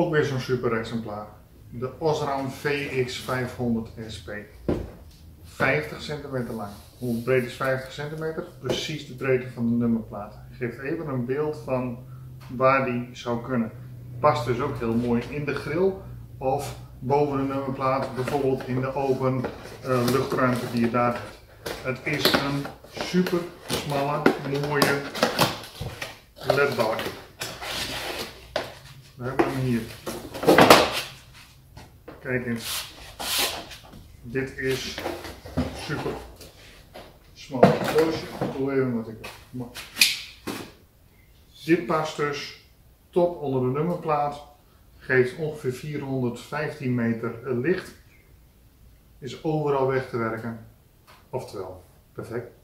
Ook weer zo'n super exemplaar. De Osram VX500 SP. 50 centimeter lang. Hoe breed is 50 centimeter? Precies de breedte van de nummerplaat. Geeft even een beeld van waar die zou kunnen. Past dus ook heel mooi in de grill of boven de nummerplaat, bijvoorbeeld in de open uh, luchtruimte die je daar hebt. Het is een super smalle, mooie ledbalk. We hebben hem hier. Kijk eens. Dit is super smal doosje. Ik doe even wat ik heb. Dit past dus top onder de nummerplaat. Geeft ongeveer 415 meter licht. Is overal weg te werken. Oftewel, perfect.